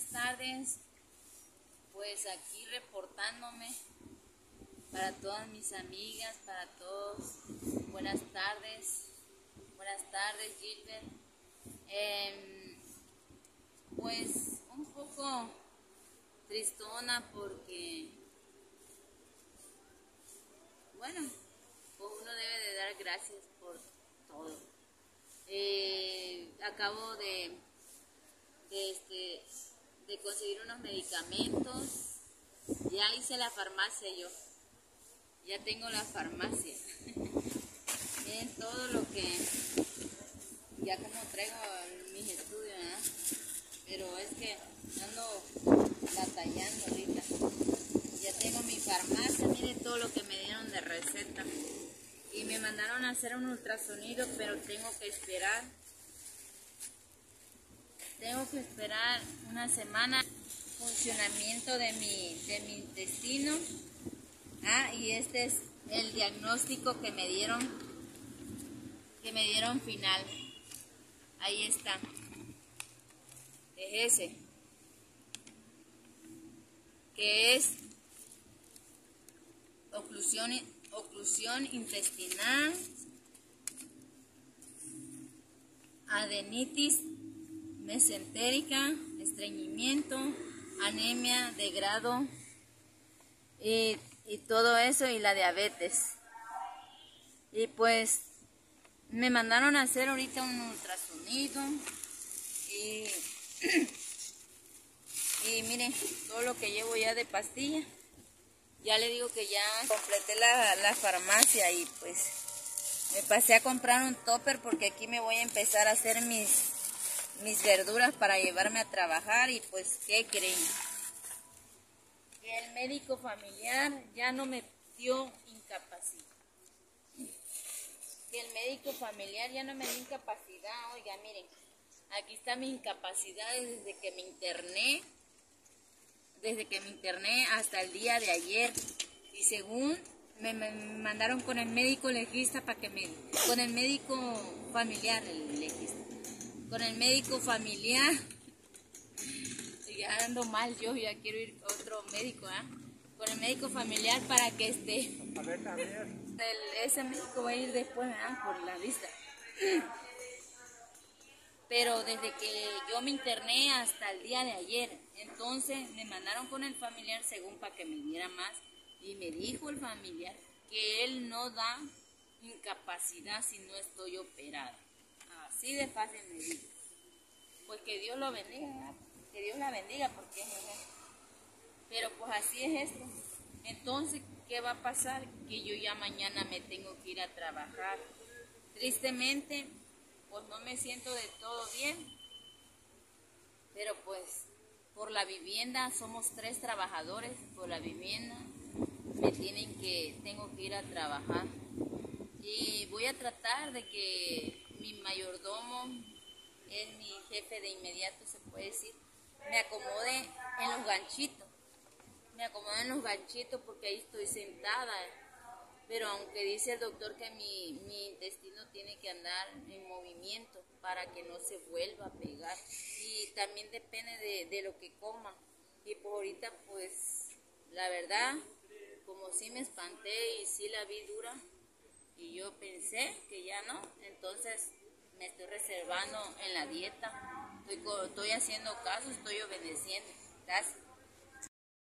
buenas tardes. Pues aquí reportándome para todas mis amigas, para todos. Buenas tardes. Buenas tardes, Gilbert. Em, pues un poco tristona porque, bueno, uno debe de dar gracias por todo. Eh, acabo de de, este, de conseguir unos medicamentos. Ya hice la farmacia yo. Ya tengo la farmacia. Miren todo lo que ya como traigo mis estudios, Pero es que ando batallando ahorita. Ya tengo mi farmacia, miren todo lo que me dieron de receta. Y me mandaron a hacer un ultrasonido, pero tengo que esperar tengo que esperar una semana funcionamiento de mi, de mi intestino. Ah, y este es el diagnóstico que me dieron, que me dieron final. Ahí está. Es ese. Que es oclusión, oclusión intestinal, adenitis mesentérica, estreñimiento, anemia de grado y, todo eso y la diabetes. Y pues me mandaron a hacer ahorita un ultrasonido y, miren todo lo que llevo ya de pastilla. Ya le digo que ya completé la, la farmacia y pues me pasé a comprar un topper porque aquí me voy a empezar a hacer mis mis verduras para llevarme a trabajar y pues, ¿qué creen? Que el médico familiar ya no me dio incapacidad. Que el médico familiar ya no me dio incapacidad. Oiga, miren, aquí está mi incapacidad desde que me interné, desde que me interné hasta el día de ayer. Y según me, mandaron con el médico legista para que me, con el médico familiar el legista con el médico familiar. Ya ando mal yo, ya quiero ir a otro médico, ¿ah? Con el médico familiar para que esté. A ver, a ver. ese médico va a ir después, ¿ah? Por la vista. Pero desde que yo me interné hasta el día de ayer, entonces me mandaron con el familiar según para que me diera más. Y me dijo el familiar que él no da incapacidad si no estoy operada. Así de fácil me dijo. Pues que Dios lo bendiga, que Dios la bendiga porque es Pero pues así es esto. Entonces, ¿qué va a pasar? Que yo ya mañana me tengo que ir a trabajar. Tristemente, pues no me siento de todo bien. Pero pues por la vivienda, somos tres trabajadores por la vivienda. Me tienen que, tengo que ir a trabajar. Y voy a tratar de que mi mayordomo, es mi jefe de inmediato, se puede decir, me acomode en los ganchitos. Me acomode en los ganchitos porque ahí estoy sentada. Pero aunque dice el doctor que mi, intestino tiene que andar en movimiento para que no se vuelva a pegar. Y también depende de, de lo que coma. Y por ahorita pues la verdad, como si me espanté y sí la vi dura, y yo pensé que ya no, entonces me estoy reservando en la dieta, estoy, estoy haciendo caso, estoy obedeciendo. Gracias.